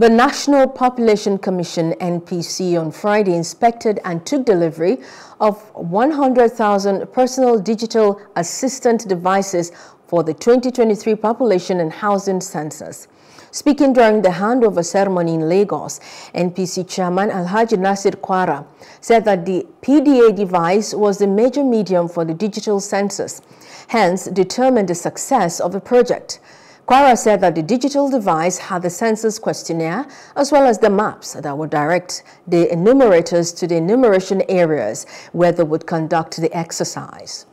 The National Population Commission NPC on Friday inspected and took delivery of 100,000 personal digital assistant devices for the 2023 population and housing census. Speaking during the handover ceremony in Lagos, NPC Chairman Alhaji Nasir Kwarra said that the PDA device was the major medium for the digital census, hence determined the success of the project. Kwarra said that the digital device had the census questionnaire as well as the maps that would direct the enumerators to the enumeration areas where they would conduct the exercise.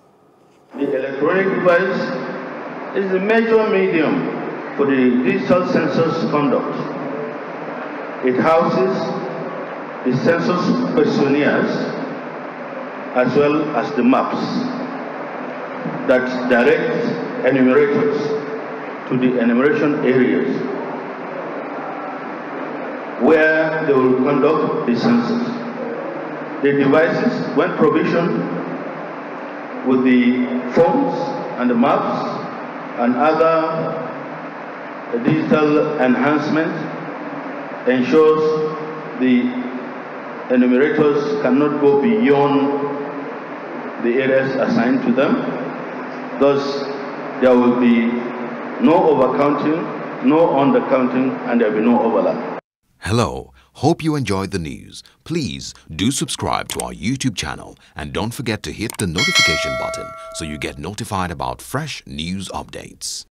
The electronic device is the major medium for the digital census conduct. It houses the census questionnaires as well as the maps that direct enumerators to the enumeration areas where they will conduct the census. The devices, when provisioned with the forms and the maps and other digital enhancement, ensures the enumerators cannot go beyond the areas assigned to them. Thus, there will be no overcounting, no undercounting, and there will be no overlap. Hello. Hope you enjoyed the news. Please do subscribe to our YouTube channel and don't forget to hit the notification button so you get notified about fresh news updates.